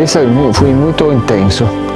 Esse foi muito intenso.